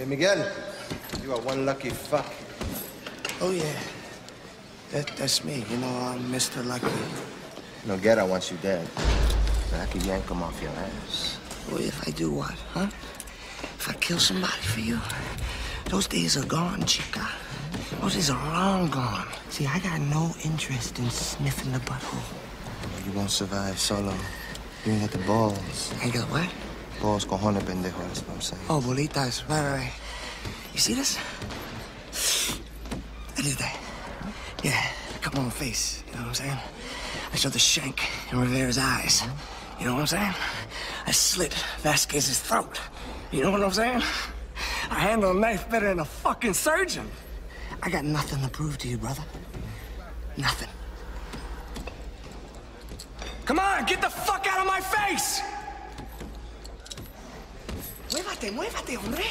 Hey, Miguel, you are one lucky fuck. Oh, yeah. That, that's me. You know, I'm Mr. Lucky. No, get. Noguera wants you dead. But I could yank him off your ass. Well, if I do what, huh? If I kill somebody for you, those days are gone, chica. Those days are long gone. See, I got no interest in sniffing the butthole. You won't survive solo. You ain't got the balls. I got what? Balls cojones, pendejo, that's what I'm saying. Oh, bolitas. Right, right, right. You see this? I did that. Yeah, a couple on my face. You know what I'm saying? I showed the shank in Rivera's eyes. You know what I'm saying? I slit Vasquez's throat. You know what I'm saying? I handle a knife better than a fucking surgeon. I got nothing to prove to you, brother. Nothing. Come on, get the fuck out of my face! Muévate, muévate, hombre.